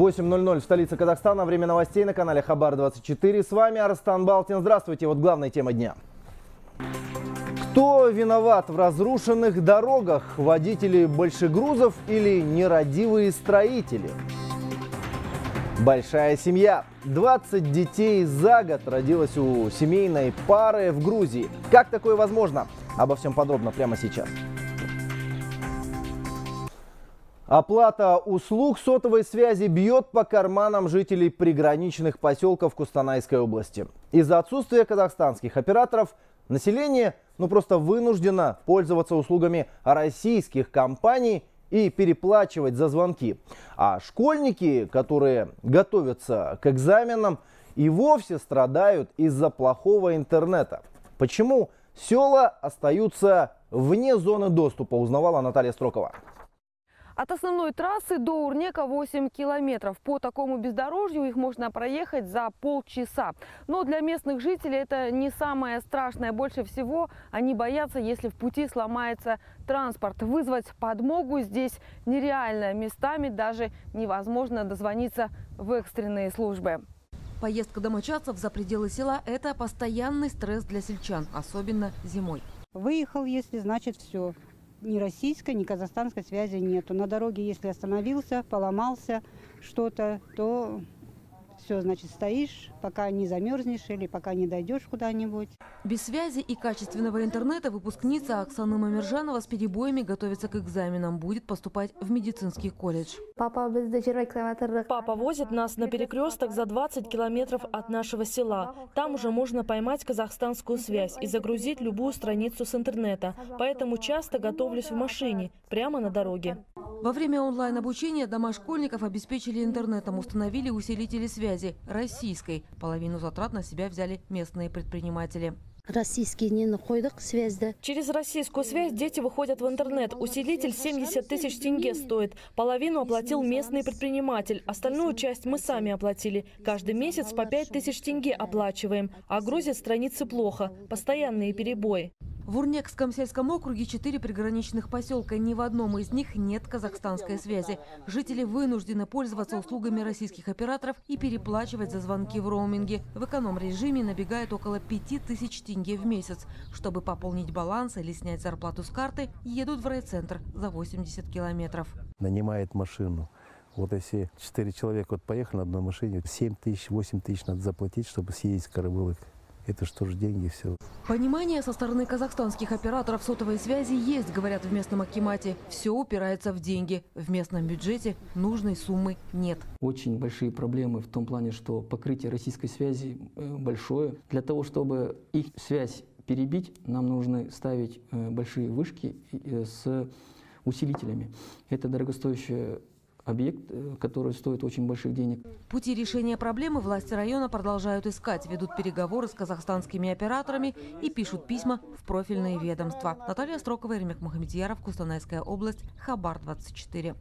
8.00 в столице Казахстана. Время новостей на канале Хабар-24. С вами Арстан Балтин. Здравствуйте. Вот главная тема дня. Кто виноват в разрушенных дорогах? Водители большегрузов или нерадивые строители? Большая семья. 20 детей за год родилось у семейной пары в Грузии. Как такое возможно? Обо всем подробно прямо сейчас. Оплата услуг сотовой связи бьет по карманам жителей приграничных поселков Кустанайской области. Из-за отсутствия казахстанских операторов население ну, просто вынуждено пользоваться услугами российских компаний и переплачивать за звонки. А школьники, которые готовятся к экзаменам, и вовсе страдают из-за плохого интернета. Почему села остаются вне зоны доступа, узнавала Наталья Строкова. От основной трассы до Урнека 8 километров. По такому бездорожью их можно проехать за полчаса. Но для местных жителей это не самое страшное. Больше всего они боятся, если в пути сломается транспорт. Вызвать подмогу здесь нереально. Местами даже невозможно дозвониться в экстренные службы. Поездка домочадцев за пределы села – это постоянный стресс для сельчан, особенно зимой. Выехал, если, значит, все ни российской, ни казахстанской связи нету. На дороге, если остановился, поломался что-то, то все, значит, стоишь, пока не замерзнешь или пока не дойдешь куда-нибудь. Без связи и качественного интернета выпускница Оксана Мамержанова с перебоями готовится к экзаменам. Будет поступать в медицинский колледж. Папа возит нас на перекресток за 20 километров от нашего села. Там уже можно поймать казахстанскую связь и загрузить любую страницу с интернета. Поэтому часто готовлюсь в машине, прямо на дороге. Во время онлайн-обучения дома школьников обеспечили интернетом, установили усилители связи российской. Половину затрат на себя взяли местные предприниматели. Российский не находит связи. Через российскую связь дети выходят в интернет. Усилитель 70 тысяч тенге стоит. Половину оплатил местный предприниматель. Остальную часть мы сами оплатили. Каждый месяц по 5 тысяч тенге оплачиваем. А грузят страницы плохо. Постоянные перебои. В Урнекском сельском округе четыре приграничных поселка. Ни в одном из них нет казахстанской связи. Жители вынуждены пользоваться услугами российских операторов и переплачивать за звонки в роуминге. В эконом-режиме набегает около 5000 тенге в месяц. Чтобы пополнить баланс или снять зарплату с карты, едут в райцентр за 80 километров. Нанимает машину. Вот если четыре человека вот поехали на одной машине, 7 тысяч, 8 тысяч надо заплатить, чтобы съездить в Карабулык. Это что же деньги все. Понимание со стороны казахстанских операторов сотовой связи есть, говорят в местном Акимате. Все упирается в деньги. В местном бюджете нужной суммы нет. Очень большие проблемы в том плане, что покрытие российской связи э, большое. Для того, чтобы их связь перебить, нам нужно ставить э, большие вышки э, с усилителями. Это дорогостоящая объект, э, который стоит очень больших денег. Пути решения проблемы власти района продолжают искать, ведут переговоры с казахстанскими операторами и пишут письма в профильные ведомства. Наталья Строкова, Ермек Мухамедьяров, Кустанайская область, Хабар-24.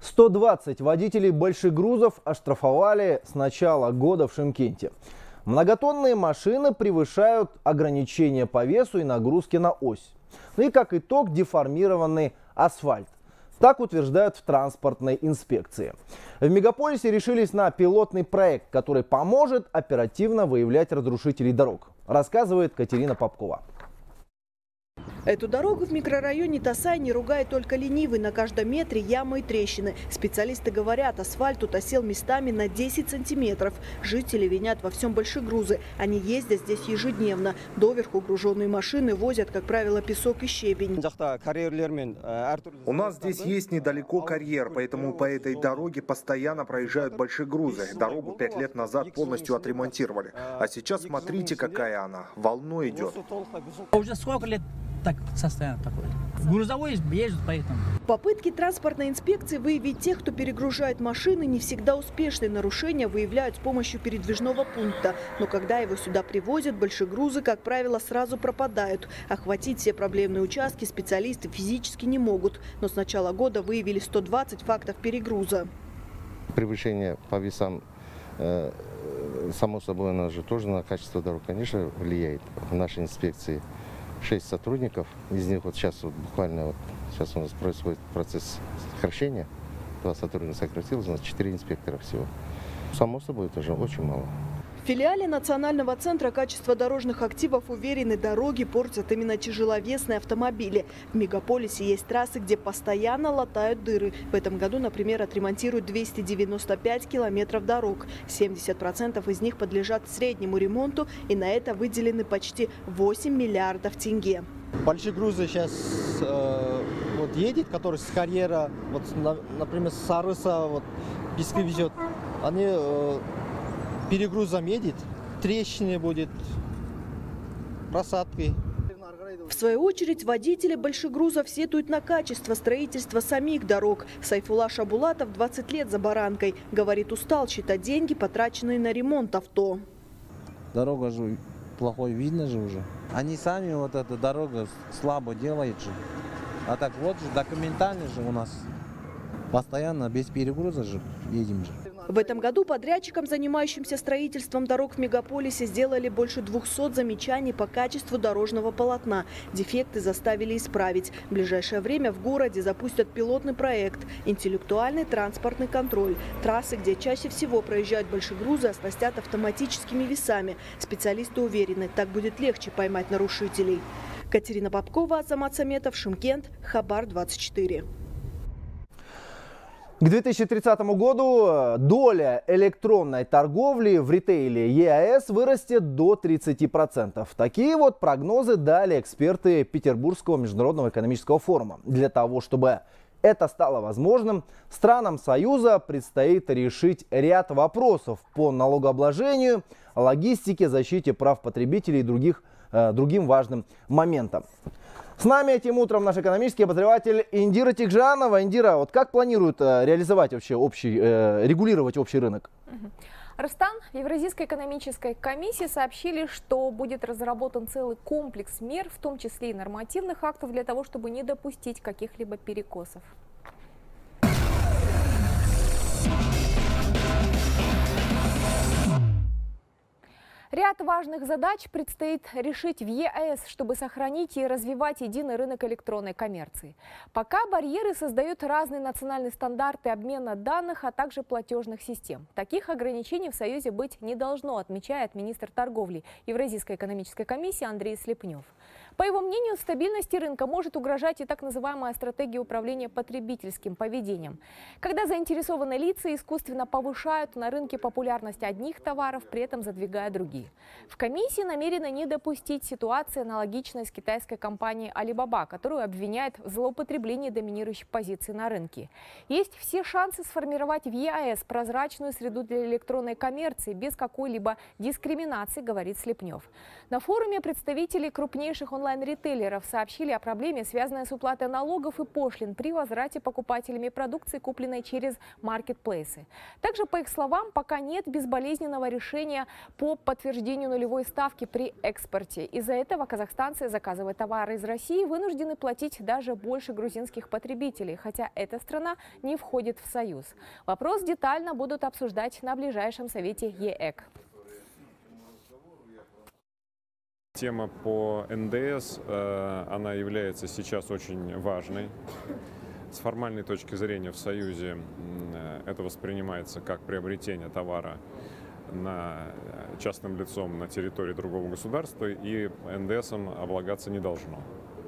120 водителей больших грузов оштрафовали с начала года в Шимкенте. Многотонные машины превышают ограничения по весу и нагрузке на ось. Ну и как итог деформированный асфальт. Так утверждают в транспортной инспекции. В мегаполисе решились на пилотный проект, который поможет оперативно выявлять разрушителей дорог, рассказывает Катерина Попкова. Эту дорогу в микрорайоне Тасай не ругает только ленивый. На каждом метре ямы и трещины. Специалисты говорят, асфальт тут осел местами на 10 сантиметров. Жители винят во всем большие грузы. Они ездят здесь ежедневно. Доверху груженные машины возят, как правило, песок и щебень. У нас здесь есть недалеко карьер, поэтому по этой дороге постоянно проезжают большие грузы. Дорогу пять лет назад полностью отремонтировали. А сейчас смотрите, какая она. Волной идет. Уже сколько лет так состояние такое. Грузовой ездит поэтому. Попытки транспортной инспекции выявить тех, кто перегружает машины, не всегда успешны. Нарушения выявляют с помощью передвижного пункта. Но когда его сюда привозят, большие грузы, как правило, сразу пропадают. Охватить все проблемные участки специалисты физически не могут. Но с начала года выявили 120 фактов перегруза. Превышение по весам э, само собой, оно же тоже на качество дорог, конечно, влияет в нашей инспекции шесть сотрудников. Из них вот сейчас вот буквально вот сейчас у нас происходит процесс сокращения два сотрудника сократилось, у нас четыре инспектора всего. Само собой, это же очень мало. В филиале Национального центра качества дорожных активов уверены, дороги портят именно тяжеловесные автомобили. В мегаполисе есть трассы, где постоянно латают дыры. В этом году, например, отремонтируют 295 километров дорог. 70% из них подлежат среднему ремонту, и на это выделены почти 8 миллиардов тенге. Большие грузы сейчас э, вот едет, который с карьера, вот, на, например, с Сарыса вот, пески везет. Они э, перегрузом едет, трещины будет, просадки. В свою очередь, водители большегрузов сетуют на качество строительства самих дорог. Сайфула Шабулатов 20 лет за баранкой. Говорит, устал считать деньги, потраченные на ремонт авто. Дорога же плохой видно же уже. Они сами вот эта дорога слабо делают же. А так вот же документально же у нас постоянно без перегруза же едем же. В этом году подрядчикам, занимающимся строительством дорог в мегаполисе, сделали больше 200 замечаний по качеству дорожного полотна. Дефекты заставили исправить. В ближайшее время в городе запустят пилотный проект «Интеллектуальный транспортный контроль». Трассы, где чаще всего проезжают большегрузы, оснастят автоматическими весами. Специалисты уверены, так будет легче поймать нарушителей. Катерина Попкова, Азамат Саметов, Шимкент, Хабар 24. К 2030 году э, доля электронной торговли в ритейле ЕАЭС вырастет до 30%. Такие вот прогнозы дали эксперты Петербургского международного экономического форума. Для того, чтобы это стало возможным, странам Союза предстоит решить ряд вопросов по налогообложению, логистике, защите прав потребителей и других, э, другим важным моментам. С нами этим утром наш экономический обозреватель Индира Тикжанова. Индира, вот как планируют э, реализовать вообще общий, э, регулировать общий рынок? Ростан в Евразийской экономической комиссии сообщили, что будет разработан целый комплекс мер, в том числе и нормативных актов, для того, чтобы не допустить каких-либо перекосов. Ряд важных задач предстоит решить в ЕАЭС, чтобы сохранить и развивать единый рынок электронной коммерции. Пока барьеры создают разные национальные стандарты обмена данных, а также платежных систем. Таких ограничений в Союзе быть не должно, отмечает министр торговли Евразийской экономической комиссии Андрей Слепнев. По его мнению, стабильности рынка может угрожать и так называемая стратегия управления потребительским поведением. Когда заинтересованные лица искусственно повышают на рынке популярность одних товаров, при этом задвигая другие. В комиссии намерены не допустить ситуации аналогичной с китайской компанией Alibaba, которую обвиняют в злоупотреблении доминирующей позиции на рынке. Есть все шансы сформировать в ЕАЭС прозрачную среду для электронной коммерции без какой-либо дискриминации, говорит Слепнев. На форуме представители крупнейших онлайн онлайн-ритейлеров сообщили о проблеме, связанной с уплатой налогов и пошлин при возврате покупателями продукции, купленной через маркетплейсы. Также, по их словам, пока нет безболезненного решения по подтверждению нулевой ставки при экспорте. Из-за этого казахстанцы, заказывая товары из России, вынуждены платить даже больше грузинских потребителей, хотя эта страна не входит в Союз. Вопрос детально будут обсуждать на ближайшем совете ЕЭК. Тема по НДС, э, она является сейчас очень важной. С формальной точки зрения в Союзе э, это воспринимается как приобретение товара на э, частным лицом на территории другого государства и НДСом облагаться не должно.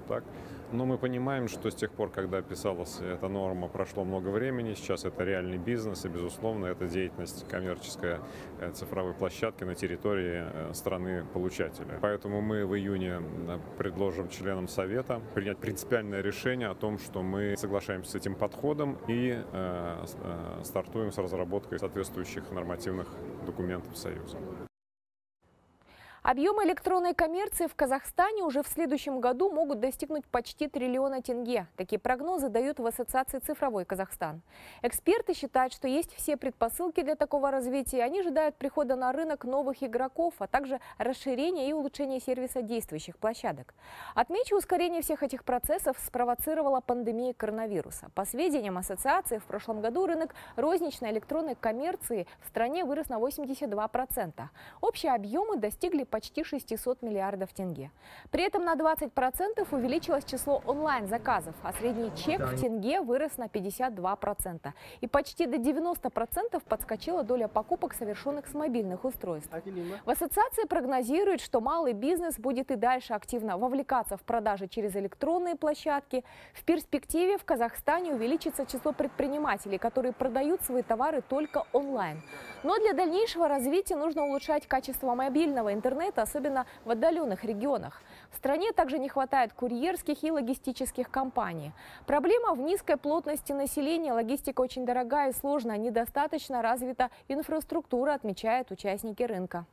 Так? Но мы понимаем, что с тех пор, когда писалась эта норма, прошло много времени. Сейчас это реальный бизнес, и, безусловно, это деятельность коммерческая э, цифровой площадки на территории э, страны-получателя. Поэтому мы в июне э, предложим членам Совета принять принципиальное решение о том, что мы соглашаемся с этим подходом и стартуем с разработкой соответствующих нормативных документов Союза. Объемы электронной коммерции в Казахстане уже в следующем году могут достигнуть почти триллиона тенге. Такие прогнозы дают в Ассоциации «Цифровой Казахстан». Эксперты считают, что есть все предпосылки для такого развития. Они ожидают прихода на рынок новых игроков, а также расширения и улучшения сервиса действующих площадок. Отмечу, ускорение всех этих процессов спровоцировала пандемия коронавируса. По сведениям Ассоциации, в прошлом году рынок розничной электронной коммерции в стране вырос на 82%. Общие объемы достигли почти 600 миллиардов тенге. При этом на 20% увеличилось число онлайн-заказов, а средний чек в тенге вырос на 52%. И почти до 90% подскочила доля покупок, совершенных с мобильных устройств. В ассоциации прогнозируют, что малый бизнес будет и дальше активно вовлекаться в продажи через электронные площадки. В перспективе в Казахстане увеличится число предпринимателей, которые продают свои товары только онлайн. Но для дальнейшего развития нужно улучшать качество мобильного интернета, особенно в отдаленных регионах. В стране также не хватает курьерских и логистических компаний. Проблема в низкой плотности населения. Логистика очень дорогая и сложная. Недостаточно развита инфраструктура, отмечают участники рынка.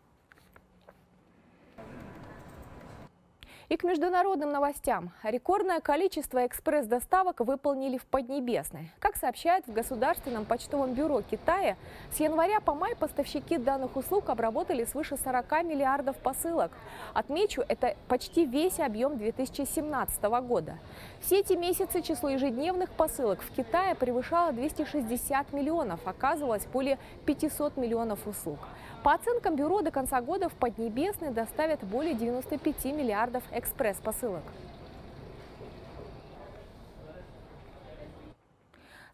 И к международным новостям. Рекордное количество экспресс-доставок выполнили в Поднебесной. Как сообщают в Государственном почтовом бюро Китая, с января по май поставщики данных услуг обработали свыше 40 миллиардов посылок. Отмечу, это почти весь объем 2017 года. Все эти месяцы число ежедневных посылок в Китае превышало 260 миллионов. Оказывалось более 500 миллионов услуг. По оценкам бюро, до конца года в Поднебесной доставят более 95 миллиардов экспресс-посылок.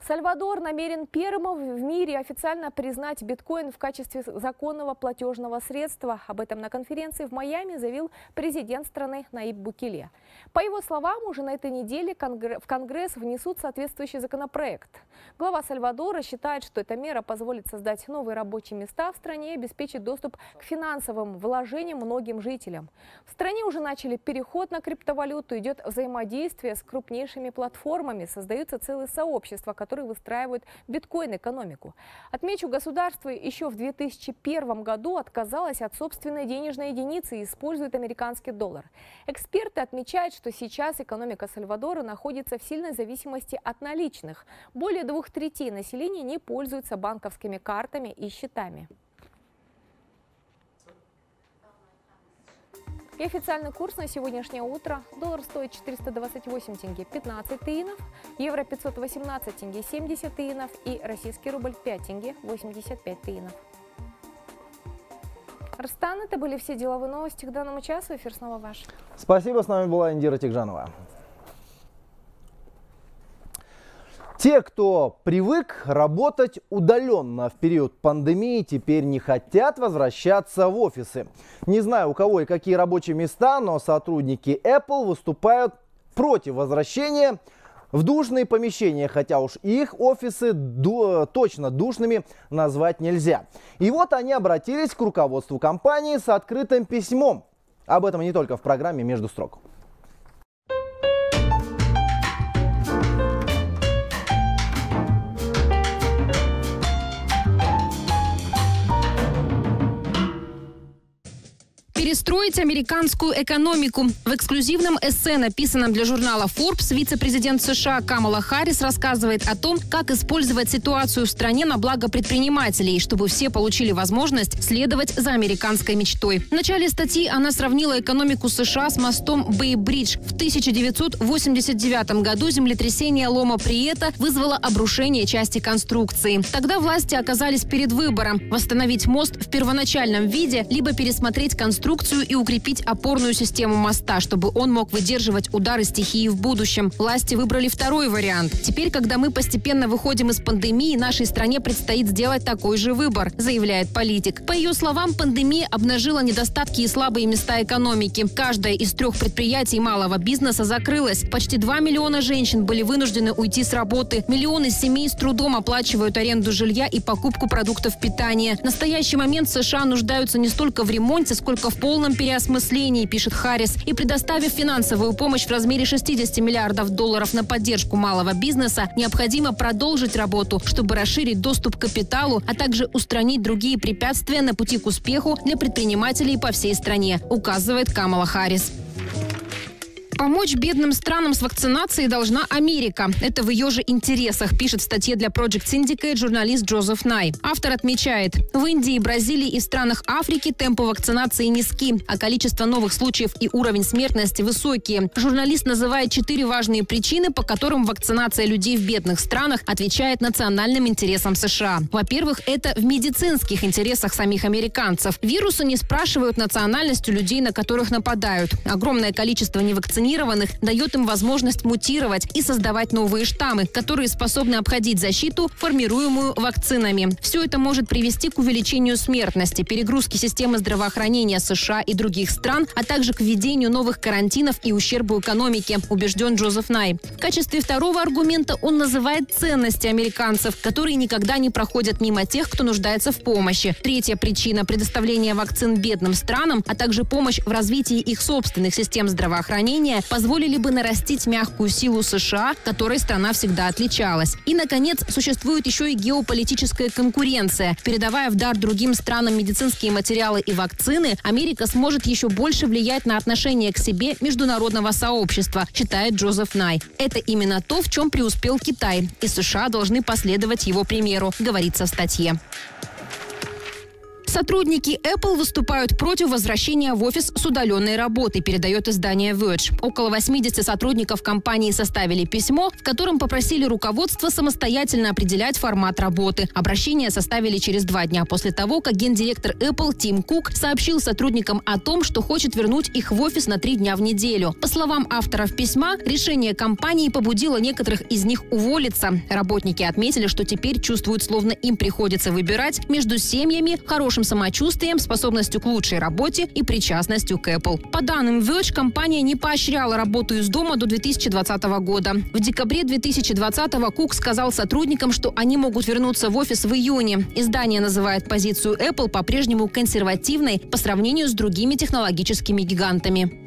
Сальвадор намерен первым в мире официально признать биткоин в качестве законного платежного средства. Об этом на конференции в Майами заявил президент страны Наиб Букеле. По его словам, уже на этой неделе в Конгресс внесут соответствующий законопроект. Глава Сальвадора считает, что эта мера позволит создать новые рабочие места в стране и обеспечить доступ к финансовым вложениям многим жителям. В стране уже начали переход на криптовалюту, идет взаимодействие с крупнейшими платформами, создаются целые сообщества, которые выстраивают биткоин-экономику. Отмечу, государство еще в 2001 году отказалось от собственной денежной единицы и использует американский доллар. Эксперты отмечают, что сейчас экономика Сальвадора находится в сильной зависимости от наличных. Более двух третей населения не пользуются банковскими картами и счетами. И официальный курс на сегодняшнее утро. Доллар стоит 428 тенге 15 тиинов, евро 518 тенге 70 тиинов и российский рубль 5 тенге 85 тиинов. Арстан, это были все деловые новости к данному часу. Эфир снова ваш. Спасибо, с нами была Индира Тигжанова. Те, кто привык работать удаленно в период пандемии, теперь не хотят возвращаться в офисы. Не знаю, у кого и какие рабочие места, но сотрудники Apple выступают против возвращения в душные помещения, хотя уж их офисы ду точно душными назвать нельзя. И вот они обратились к руководству компании с открытым письмом. Об этом не только в программе «Между строк». Перестроить американскую экономику. В эксклюзивном эссе, написанном для журнала Forbes, вице-президент США Камала Харрис рассказывает о том, как использовать ситуацию в стране на благо предпринимателей, чтобы все получили возможность следовать за американской мечтой. В начале статьи она сравнила экономику США с мостом Бэй-Бридж. В 1989 году землетрясение лома Приета вызвало обрушение части конструкции. Тогда власти оказались перед выбором – восстановить мост в первоначальном виде, либо пересмотреть конструкцию конструкцию и укрепить опорную систему моста, чтобы он мог выдерживать удары стихии в будущем. Власти выбрали второй вариант. Теперь, когда мы постепенно выходим из пандемии, нашей стране предстоит сделать такой же выбор, заявляет политик. По ее словам, пандемия обнажила недостатки и слабые места экономики. Каждое из трех предприятий малого бизнеса закрылось. Почти 2 миллиона женщин были вынуждены уйти с работы. Миллионы семей с трудом оплачивают аренду жилья и покупку продуктов питания. В настоящий момент США нуждаются не столько в ремонте, сколько в полном переосмыслении, пишет Харрис, и предоставив финансовую помощь в размере 60 миллиардов долларов на поддержку малого бизнеса, необходимо продолжить работу, чтобы расширить доступ к капиталу, а также устранить другие препятствия на пути к успеху для предпринимателей по всей стране, указывает Камала Харрис. Помочь бедным странам с вакцинацией должна Америка. Это в ее же интересах, пишет в статье для Project Syndicate журналист Джозеф Най. Автор отмечает, в Индии, Бразилии и странах Африки темпы вакцинации низки, а количество новых случаев и уровень смертности высокие. Журналист называет четыре важные причины, по которым вакцинация людей в бедных странах отвечает национальным интересам США. Во-первых, это в медицинских интересах самих американцев. Вирусы не спрашивают национальностью людей, на которых нападают. Огромное количество невакцинированных вакцинированных дает им возможность мутировать и создавать новые штаммы, которые способны обходить защиту, формируемую вакцинами. Все это может привести к увеличению смертности, перегрузке системы здравоохранения США и других стран, а также к введению новых карантинов и ущербу экономике, убежден Джозеф Най. В качестве второго аргумента он называет ценности американцев, которые никогда не проходят мимо тех, кто нуждается в помощи. Третья причина – предоставление вакцин бедным странам, а также помощь в развитии их собственных систем здравоохранения решения позволили бы нарастить мягкую силу США, которой страна всегда отличалась. И, наконец, существует еще и геополитическая конкуренция. Передавая в дар другим странам медицинские материалы и вакцины, Америка сможет еще больше влиять на отношение к себе международного сообщества, считает Джозеф Най. Это именно то, в чем преуспел Китай. И США должны последовать его примеру, говорится в статье. Сотрудники Apple выступают против возвращения в офис с удаленной работы, передает издание Verge. Около 80 сотрудников компании составили письмо, в котором попросили руководство самостоятельно определять формат работы. Обращение составили через два дня после того, как гендиректор Apple Тим Кук сообщил сотрудникам о том, что хочет вернуть их в офис на три дня в неделю. По словам авторов письма, решение компании побудило некоторых из них уволиться. Работники отметили, что теперь чувствуют, словно им приходится выбирать между семьями, хорошим самочувствием, способностью к лучшей работе и причастностью к Apple. По данным Verge, компания не поощряла работу из дома до 2020 года. В декабре 2020 Кук сказал сотрудникам, что они могут вернуться в офис в июне. Издание называет позицию Apple по-прежнему консервативной по сравнению с другими технологическими гигантами.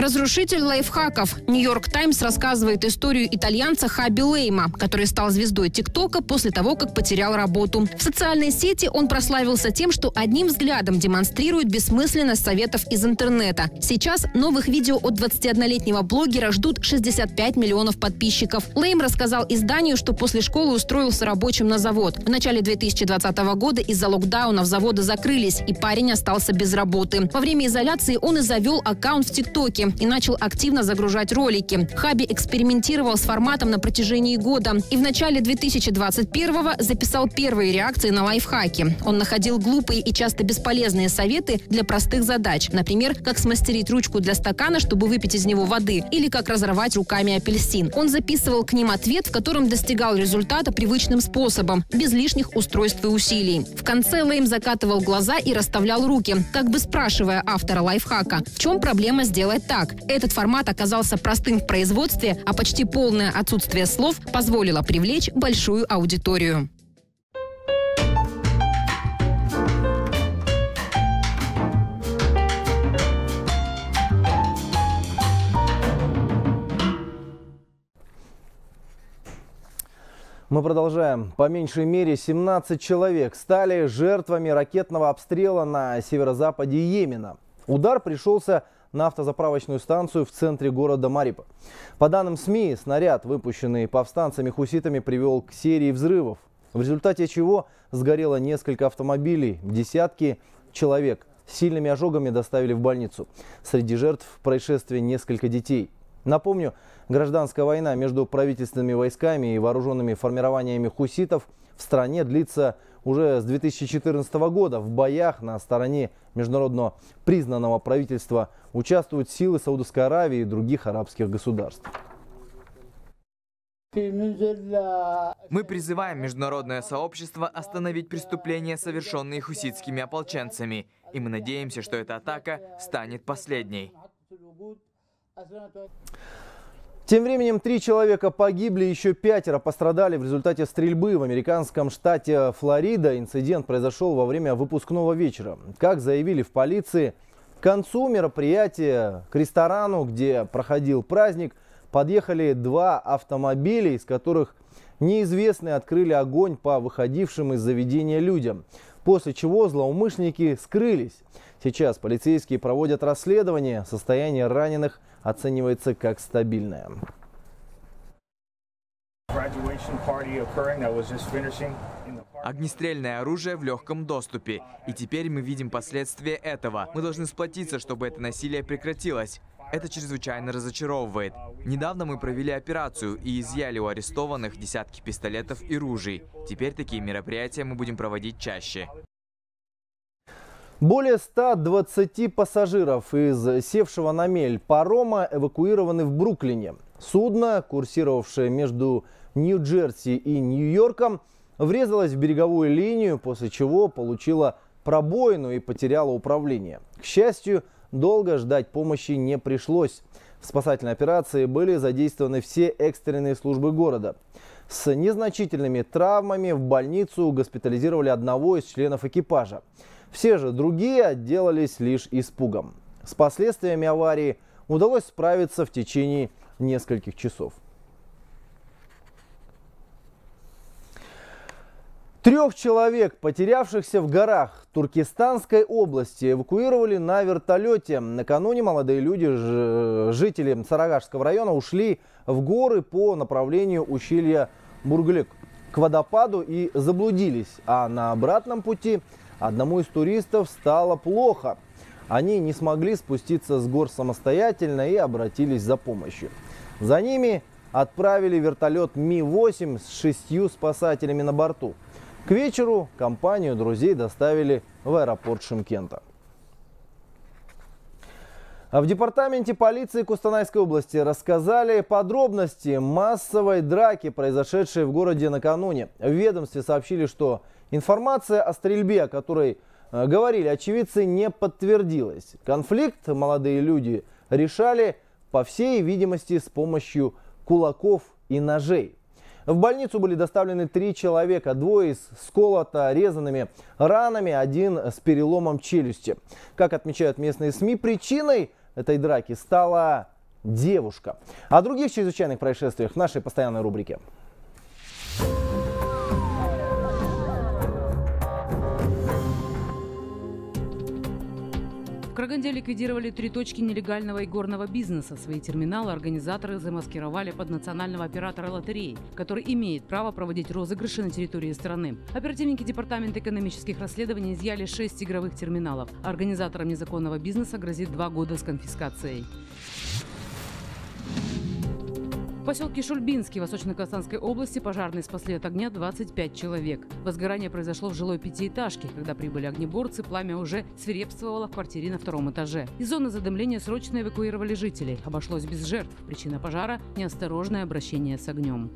Разрушитель лайфхаков. Нью-Йорк Таймс рассказывает историю итальянца Хаби Лейма, который стал звездой ТикТока после того, как потерял работу. В социальной сети он прославился тем, что одним взглядом демонстрирует бессмысленность советов из интернета. Сейчас новых видео от 21-летнего блогера ждут 65 миллионов подписчиков. Лейм рассказал изданию, что после школы устроился рабочим на завод. В начале 2020 года из-за локдаунов заводы закрылись, и парень остался без работы. Во время изоляции он и завел аккаунт в ТикТоке и начал активно загружать ролики. Хаби экспериментировал с форматом на протяжении года и в начале 2021-го записал первые реакции на лайфхаки. Он находил глупые и часто бесполезные советы для простых задач. Например, как смастерить ручку для стакана, чтобы выпить из него воды, или как разорвать руками апельсин. Он записывал к ним ответ, в котором достигал результата привычным способом, без лишних устройств и усилий. В конце Лейм закатывал глаза и расставлял руки, как бы спрашивая автора лайфхака, в чем проблема сделать так, так. Этот формат оказался простым в производстве, а почти полное отсутствие слов позволило привлечь большую аудиторию. Мы продолжаем. По меньшей мере 17 человек стали жертвами ракетного обстрела на северо-западе Йемена. Удар пришелся на автозаправочную станцию в центре города Марипа. По данным СМИ, снаряд, выпущенный повстанцами-хуситами, привел к серии взрывов, в результате чего сгорело несколько автомобилей, десятки человек с сильными ожогами доставили в больницу. Среди жертв происшествия несколько детей. Напомню, гражданская война между правительственными войсками и вооруженными формированиями хуситов в стране длится уже с 2014 года. В боях на стороне международного признанного правительства участвуют силы Саудовской Аравии и других арабских государств. Мы призываем международное сообщество остановить преступления, совершенные хуситскими ополченцами, и мы надеемся, что эта атака станет последней. Тем временем три человека погибли, еще пятеро пострадали в результате стрельбы в американском штате Флорида. Инцидент произошел во время выпускного вечера. Как заявили в полиции, к концу мероприятия к ресторану, где проходил праздник, подъехали два автомобиля, из которых неизвестные открыли огонь по выходившим из заведения людям, после чего злоумышленники скрылись. Сейчас полицейские проводят расследование. Состояние раненых оценивается как стабильное. Огнестрельное оружие в легком доступе. И теперь мы видим последствия этого. Мы должны сплотиться, чтобы это насилие прекратилось. Это чрезвычайно разочаровывает. Недавно мы провели операцию и изъяли у арестованных десятки пистолетов и ружей. Теперь такие мероприятия мы будем проводить чаще. Более 120 пассажиров из севшего на мель парома эвакуированы в Бруклине. Судно, курсировавшее между Нью-Джерси и Нью-Йорком, врезалось в береговую линию, после чего получило пробоину и потеряло управление. К счастью, долго ждать помощи не пришлось. В спасательной операции были задействованы все экстренные службы города. С незначительными травмами в больницу госпитализировали одного из членов экипажа. Все же другие отделались лишь испугом. С последствиями аварии удалось справиться в течение нескольких часов. Трех человек, потерявшихся в горах Туркестанской области, эвакуировали на вертолете. Накануне молодые люди, жители Сарагашского района, ушли в горы по направлению ущелья Бурглик к водопаду и заблудились. А на обратном пути одному из туристов стало плохо. Они не смогли спуститься с гор самостоятельно и обратились за помощью. За ними отправили вертолет Ми-8 с шестью спасателями на борту. К вечеру компанию друзей доставили в аэропорт Шимкента. А в департаменте полиции Кустанайской области рассказали подробности массовой драки, произошедшей в городе накануне. В ведомстве сообщили, что информация о стрельбе, о которой э, говорили очевидцы, не подтвердилась. Конфликт молодые люди решали, по всей видимости, с помощью кулаков и ножей. В больницу были доставлены три человека, двое с колото резанными ранами, один с переломом челюсти. Как отмечают местные СМИ, причиной этой драки стала девушка. О других чрезвычайных происшествиях в нашей постоянной рубрике. Караганде ликвидировали три точки нелегального и горного бизнеса. Свои терминалы организаторы замаскировали под национального оператора лотерей, который имеет право проводить розыгрыши на территории страны. Оперативники Департамента экономических расследований изъяли шесть игровых терминалов. Организаторам незаконного бизнеса грозит два года с конфискацией. В поселке Шульбинский Восточно-Казахстанской области пожарные спасли от огня 25 человек. Возгорание произошло в жилой пятиэтажке. Когда прибыли огнеборцы, пламя уже свирепствовало в квартире на втором этаже. Из зоны задымления срочно эвакуировали жителей. Обошлось без жертв. Причина пожара – неосторожное обращение с огнем.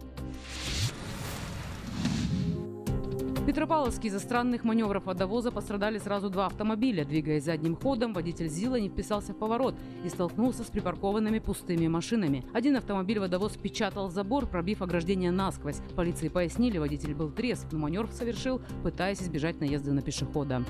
Петропавловске из-за странных маневров водовоза пострадали сразу два автомобиля. Двигаясь задним ходом, водитель ЗИЛа не вписался в поворот и столкнулся с припаркованными пустыми машинами. Один автомобиль водовоз печатал забор, пробив ограждение насквозь. Полиции пояснили, водитель был трезв, но маневр совершил, пытаясь избежать наезда на пешехода.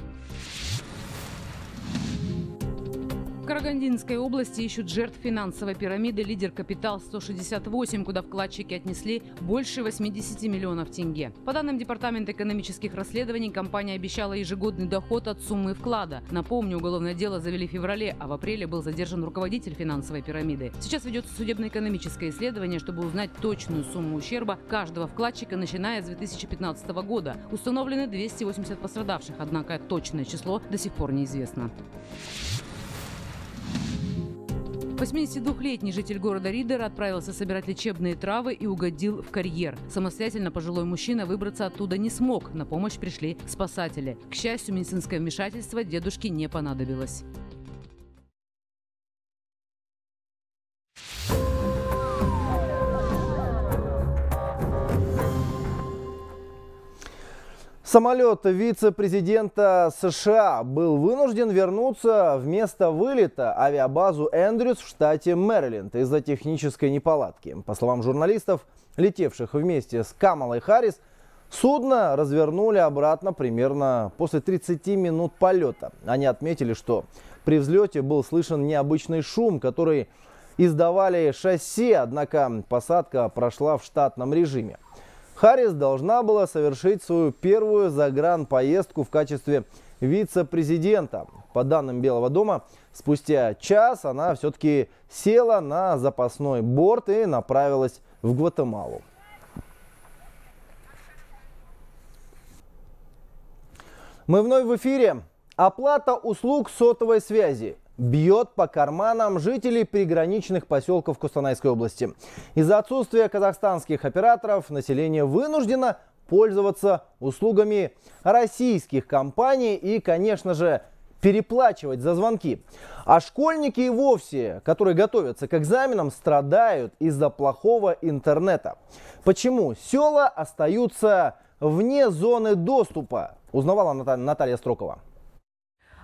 В Карагандинской области ищут жертв финансовой пирамиды «Лидер Капитал 168», куда вкладчики отнесли больше 80 миллионов тенге. По данным Департамента экономических расследований, компания обещала ежегодный доход от суммы вклада. Напомню, уголовное дело завели в феврале, а в апреле был задержан руководитель финансовой пирамиды. Сейчас ведется судебно-экономическое исследование, чтобы узнать точную сумму ущерба каждого вкладчика, начиная с 2015 года. Установлены 280 пострадавших, однако точное число до сих пор неизвестно. 82-летний житель города Ридер отправился собирать лечебные травы и угодил в карьер. Самостоятельно пожилой мужчина выбраться оттуда не смог. На помощь пришли спасатели. К счастью, медицинское вмешательство дедушке не понадобилось. Самолет вице-президента США был вынужден вернуться вместо вылета авиабазу Эндрюс в штате Мэриленд из-за технической неполадки. По словам журналистов, летевших вместе с Камалой Харрис, судно развернули обратно примерно после 30 минут полета. Они отметили, что при взлете был слышен необычный шум, который издавали шасси, однако посадка прошла в штатном режиме. Харрис должна была совершить свою первую загранпоездку в качестве вице-президента. По данным Белого дома, спустя час она все-таки села на запасной борт и направилась в Гватемалу. Мы вновь в эфире. Оплата услуг сотовой связи бьет по карманам жителей приграничных поселков Кустанайской области. Из-за отсутствия казахстанских операторов население вынуждено пользоваться услугами российских компаний и, конечно же, переплачивать за звонки. А школьники и вовсе, которые готовятся к экзаменам, страдают из-за плохого интернета. Почему села остаются вне зоны доступа, узнавала Наталья Строкова.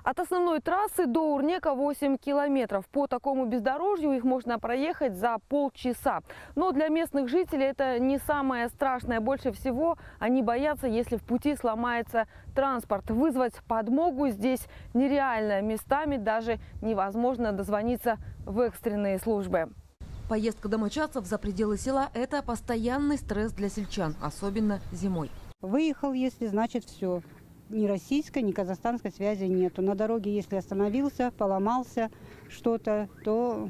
От основной трассы до Урнека 8 километров. По такому бездорожью их можно проехать за полчаса. Но для местных жителей это не самое страшное. Больше всего они боятся, если в пути сломается транспорт. Вызвать подмогу здесь нереально. Местами даже невозможно дозвониться в экстренные службы. Поездка домочадцев за пределы села – это постоянный стресс для сельчан, особенно зимой. Выехал, если значит все ни российской, ни казахстанской связи нету. На дороге, если остановился, поломался что-то, то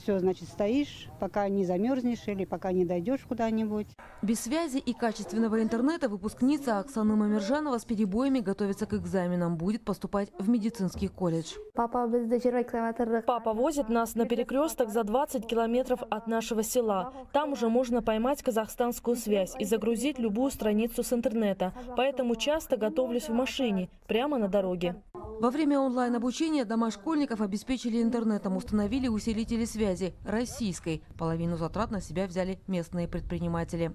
все, значит, стоишь, пока не замерзнешь или пока не дойдешь куда-нибудь. Без связи и качественного интернета выпускница Оксана Мамержанова с перебоями готовится к экзаменам. Будет поступать в медицинский колледж. Папа возит нас на перекресток за 20 километров от нашего села. Там уже можно поймать казахстанскую связь и загрузить любую страницу с интернета. Поэтому часто готовлюсь в машине, прямо на дороге. Во время онлайн-обучения дома школьников обеспечили интернетом, установили усилители связи российской. Половину затрат на себя взяли местные предприниматели.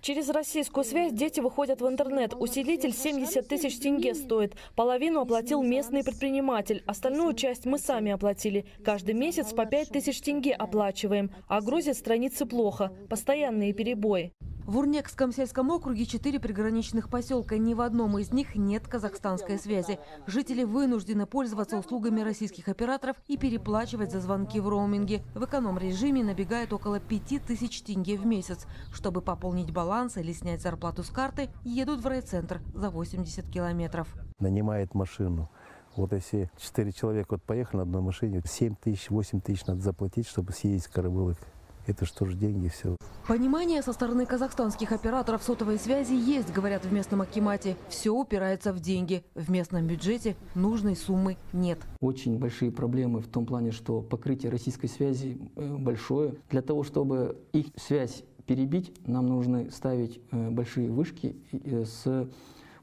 Через российскую связь дети выходят в интернет. Усилитель 70 тысяч тенге стоит. Половину оплатил местный предприниматель. Остальную часть мы сами оплатили. Каждый месяц по 5 тысяч тенге оплачиваем. А грузят страницы плохо. Постоянные перебои. В Урнекском сельском округе четыре приграничных поселка. Ни в одном из них нет казахстанской связи. Жители вынуждены пользоваться услугами российских операторов и переплачивать за звонки в роуминге. В эконом-режиме набегает около 5000 тенге в месяц. Чтобы пополнить баланс или снять зарплату с карты, едут в райцентр за 80 километров. Нанимает машину. Вот если четыре человека вот поехали на одной машине, 7 тысяч, 8 тысяч надо заплатить, чтобы съездить в Карабулык. Это что же деньги все. Понимание со стороны казахстанских операторов сотовой связи есть, говорят в местном Акимате. Все упирается в деньги. В местном бюджете нужной суммы нет. Очень большие проблемы в том плане, что покрытие российской связи э, большое. Для того, чтобы их связь перебить, нам нужно ставить э, большие вышки э, с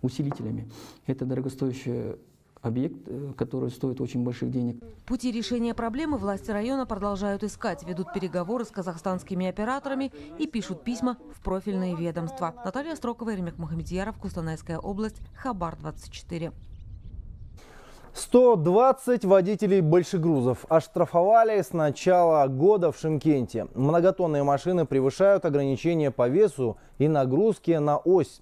усилителями. Это дорогостоящая объект, э, который стоит очень больших денег. Пути решения проблемы власти района продолжают искать, ведут переговоры с казахстанскими операторами и пишут письма в профильные ведомства. Наталья Строкова, Ремик Мухамедьяров, Кустанайская область, Хабар 24. 120 водителей большегрузов оштрафовали с начала года в Шимкенте. Многотонные машины превышают ограничения по весу и нагрузке на ось.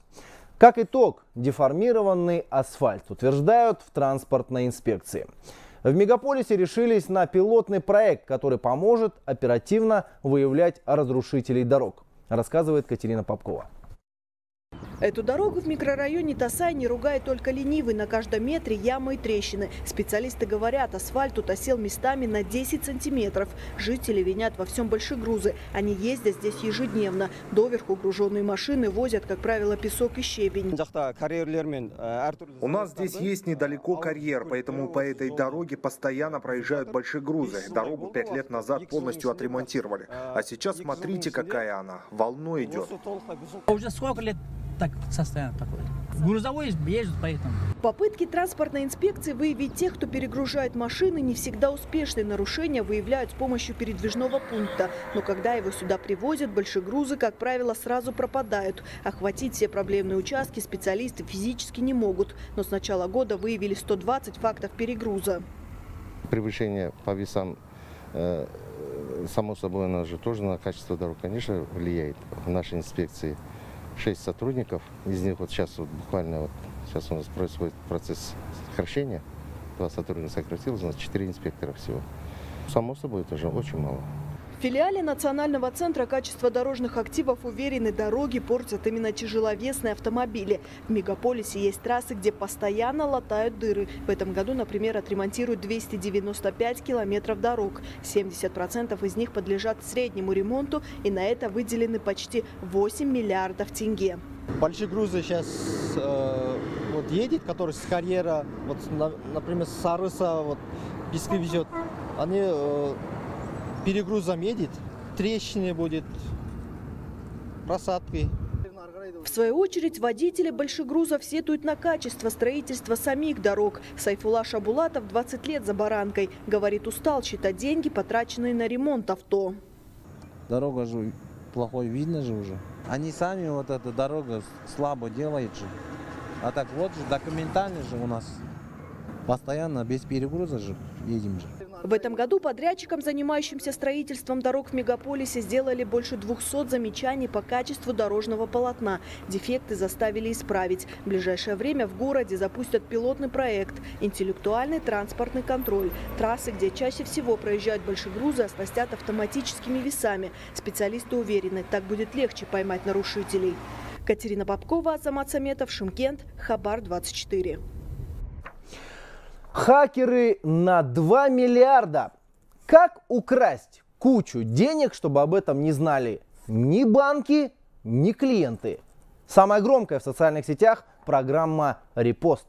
Как итог, деформированный асфальт, утверждают в транспортной инспекции. В мегаполисе решились на пилотный проект, который поможет оперативно выявлять разрушителей дорог, рассказывает Катерина Попкова. Эту дорогу в микрорайоне Тасай не ругает только ленивый. На каждом метре ямы и трещины. Специалисты говорят, асфальт тут осел местами на 10 сантиметров. Жители винят во всем большегрузы. Они ездят здесь ежедневно. Доверху груженные машины возят, как правило, песок и щебень. У нас здесь есть недалеко карьер, поэтому по этой дороге постоянно проезжают большие грузы. Дорогу пять лет назад полностью отремонтировали. А сейчас смотрите, какая она. Волной идет. Уже сколько лет так состояние такое. Грузовой ездит поэтому. Попытки транспортной инспекции выявить тех, кто перегружает машины, не всегда успешны. Нарушения выявляют с помощью передвижного пункта. Но когда его сюда привозят, большие грузы, как правило, сразу пропадают. Охватить все проблемные участки специалисты физически не могут. Но с начала года выявили 120 фактов перегруза. Превышение по весам э, само собой, оно же тоже на качество дорог, конечно, влияет в нашей инспекции. 6 сотрудников. Из них вот сейчас вот буквально вот сейчас у нас происходит процесс сокращения. Два сотрудника сократилось, у нас 4 инспектора всего. Само собой, это же очень мало. В филиале Национального центра качества дорожных активов уверены, дороги портят именно тяжеловесные автомобили. В мегаполисе есть трассы, где постоянно латают дыры. В этом году, например, отремонтируют 295 километров дорог. 70% из них подлежат среднему ремонту, и на это выделены почти 8 миллиардов тенге. Большие грузы сейчас э, вот едет, который с карьера, вот, на, например, с Арыса вот, пески везет. Они э, перегрузом едет, трещины будет, просадки. В свою очередь, водители большегрузов сетуют на качество строительства самих дорог. Сайфула Шабулатов 20 лет за баранкой. Говорит, устал считать деньги, потраченные на ремонт авто. Дорога же плохой видно же уже. Они сами вот эта дорога слабо делают же. А так вот же документально же у нас постоянно без перегруза же едем же. В этом году подрядчикам, занимающимся строительством дорог в мегаполисе, сделали больше 200 замечаний по качеству дорожного полотна. Дефекты заставили исправить. В ближайшее время в городе запустят пилотный проект «Интеллектуальный транспортный контроль». Трассы, где чаще всего проезжают большегрузы, оснастят автоматическими весами. Специалисты уверены, так будет легче поймать нарушителей. Катерина Бабкова, Азамат Саметов, Шимкент, Хабар 24. Хакеры на 2 миллиарда. Как украсть кучу денег, чтобы об этом не знали ни банки, ни клиенты? Самая громкая в социальных сетях программа «Репост».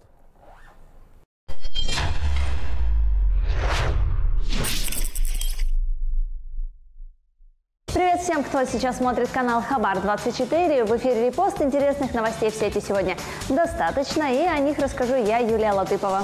Привет всем, кто сейчас смотрит канал Хабар 24. В эфире репост интересных новостей в сети сегодня достаточно, и о них расскажу я, Юлия Латыпова.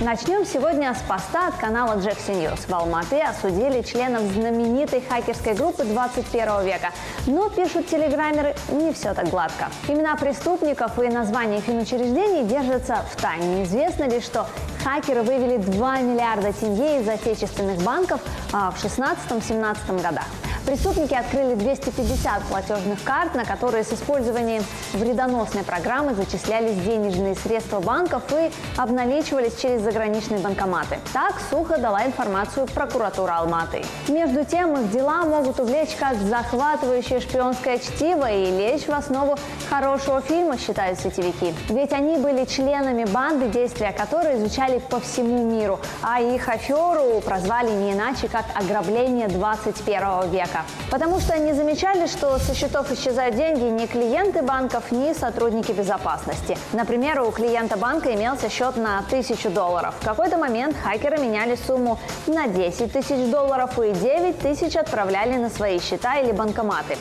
Начнем сегодня с поста от канала Джекси News. В Алматы осудили членов знаменитой хакерской группы 21 века. Но, пишут телеграммеры, не все так гладко. Имена преступников и названия финучреждений держатся в тайне. Известно ли, что хакеры вывели 2 миллиарда тенге из отечественных банков а, в 16-17 годах. Преступники открыли 250 платежных карт, на которые с использованием вредоносной программы зачислялись денежные средства банков и обналичивались через заграничные банкоматы. Так Сухо дала информацию прокуратура Алматы. Между тем, их дела могут увлечь как захватывающее шпионское чтиво и лечь в основу хорошего фильма, считают сетевики. Ведь они были членами банды, действия которой изучали по всему миру, а их аферу прозвали не иначе, как ограбление 21 века банка. Потому что они замечали, что со счетов исчезают деньги не клиенты банков, ни сотрудники безопасности. Например, у клиента банка имелся счет на тысячу долларов. В какой-то момент хакеры меняли сумму на 10 тысяч долларов и 9 тысяч отправляли на свои счета или банкоматы.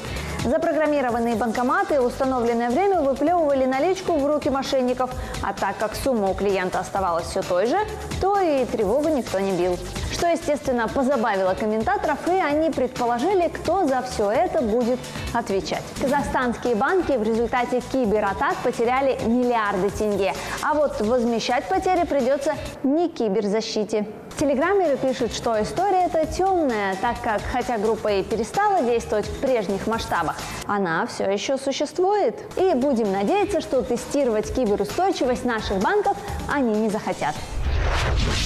Запрограммированные банкоматы установленное время выплевывали наличку в руки мошенников, а так как сумма у клиента оставалась все той же, то и тревогу никто не бил. Что, естественно, позабавило комментаторов, и они предположили, кто за все это будет отвечать. Казахстанские банки в результате кибератак потеряли миллиарды тенге, а вот возмещать потери придется не киберзащите. Телеграммеры пишут, что история эта темная, так как, хотя группа и перестала действовать в прежних масштабах, она все еще существует. И будем надеяться, что тестировать киберустойчивость наших банков они не захотят.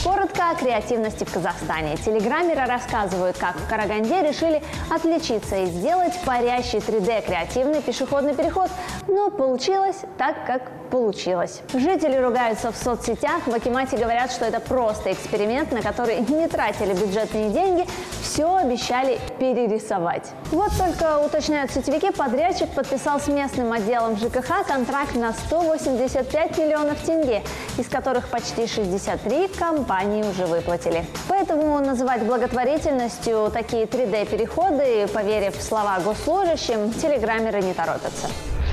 Коротко о креативности в Казахстане. Телеграммеры рассказывают, как в Караганде решили отличиться и сделать парящий 3D креативный пешеходный переход. Но получилось так, как получилось. Жители ругаются в соцсетях, в Акимате говорят, что это просто эксперимент, на который не тратили бюджетные деньги, все обещали перерисовать. Вот только, уточняют сетевики, подрядчик подписал с местным отделом ЖКХ контракт на 185 миллионов тенге, из которых почти 63 компании уже выплатили. Поэтому называть благотворительностью такие 3D-переходы, поверив в слова госслужащим, телеграммеры не торопятся.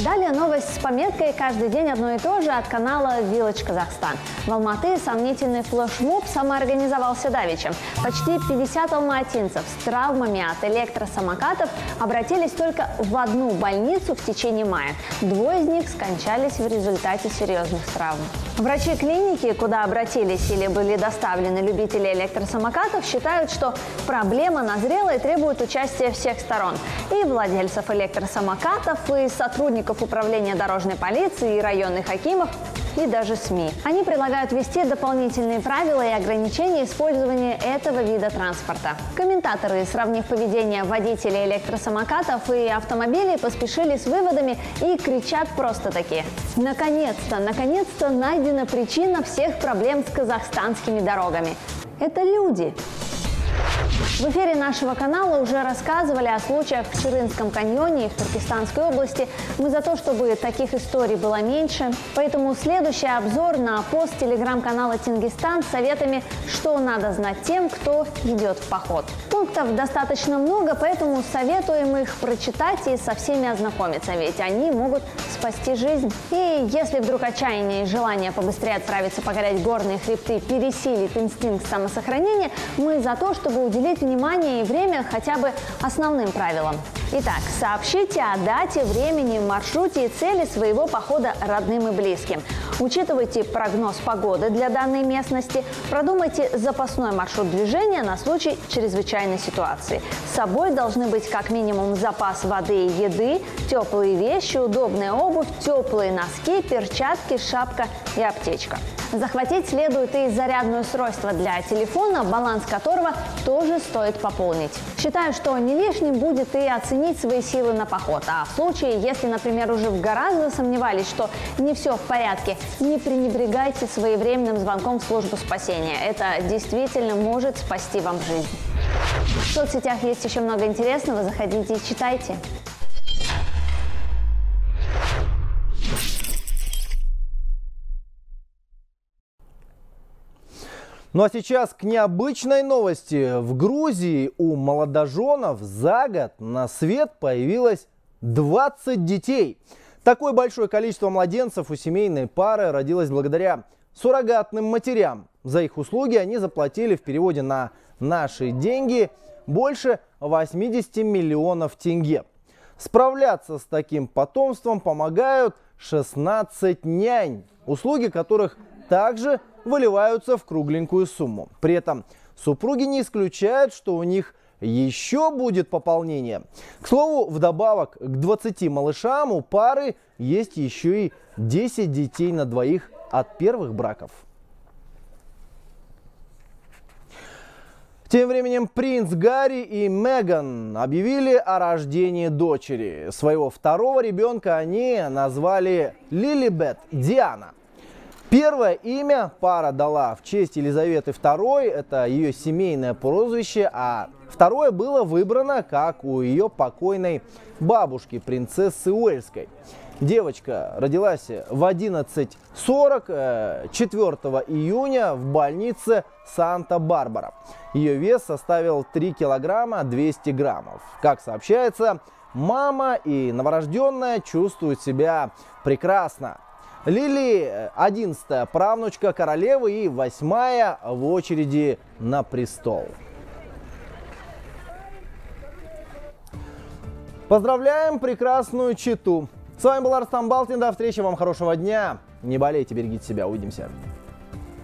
Далее новость с пометкой «Каждый день одно и то же» от канала Village Казахстан. В Алматы сомнительный флешмоб самоорганизовался давеча. Почти 50 алматинцев с травмами от электросамокатов обратились только в одну больницу в течение мая. Двое из них скончались в результате серьезных травм. Врачи клиники, куда обратились или были доставлены любители электросамокатов, считают, что проблема назрела и требует участия всех сторон. И владельцев электросамокатов, и сотрудников сотрудников управления дорожной полиции и районных хакимов, и даже СМИ. Они предлагают ввести дополнительные правила и ограничения использования этого вида транспорта. Комментаторы, сравнив поведение водителей электросамокатов и автомобилей, поспешили с выводами и кричат просто таки. Наконец-то, наконец-то найдена причина всех проблем с казахстанскими дорогами. Это люди. В эфире нашего канала уже рассказывали о случаях в Чирынском каньоне и в Туркестанской области. Мы за то, чтобы таких историй было меньше. Поэтому следующий обзор на пост телеграм-канала Тингистан с советами, что надо знать тем, кто идет в поход. Пунктов достаточно много, поэтому советуем их прочитать и со всеми ознакомиться, ведь они могут спасти жизнь. И если вдруг отчаяние и желание побыстрее отправиться покорять горные хребты пересилит инстинкт самосохранения, мы за то, чтобы уделить внимание и время хотя бы основным правилам. Итак, сообщите о дате, времени, маршруте и цели своего похода родным и близким. Учитывайте прогноз погоды для данной местности, продумайте запасной маршрут движения на случай чрезвычайной ситуации. С собой должны быть как минимум запас воды и еды, теплые вещи, удобная обувь, теплые носки, перчатки, шапка и аптечка. Захватить следует и зарядное устройство для телефона, баланс которого тоже стоит пополнить. Считаю, что не лишним будет и оценить свои силы на поход. А в случае, если, например, уже в горах засомневались, что не все в порядке, не пренебрегайте своевременным звонком в службу спасения. Это действительно может спасти вам жизнь. В соцсетях есть еще много интересного, заходите и читайте. Ну а сейчас к необычной новости. В Грузии у молодоженов за год на свет появилось 20 детей. Такое большое количество младенцев у семейной пары родилось благодаря суррогатным матерям. За их услуги они заплатили в переводе на наши деньги больше 80 миллионов тенге. Справляться с таким потомством помогают 16 нянь, услуги которых также выливаются в кругленькую сумму. При этом супруги не исключают, что у них еще будет пополнение. К слову, вдобавок к 20 малышам у пары есть еще и 10 детей на двоих от первых браков. Тем временем принц Гарри и Меган объявили о рождении дочери. Своего второго ребенка они назвали Лилибет Диана. Первое имя пара дала в честь Елизаветы II, это ее семейное прозвище, а второе было выбрано, как у ее покойной бабушки, принцессы Уэльской. Девочка родилась в 11.40 4 э, июня в больнице Санта-Барбара. Ее вес составил 3 килограмма 200 граммов. Как сообщается, мама и новорожденная чувствуют себя прекрасно. Лили 11 правнучка королевы и 8 в очереди на престол. Поздравляем прекрасную читу. С вами был Арстан Балтин. До встречи, вам хорошего дня. Не болейте, берегите себя. Увидимся.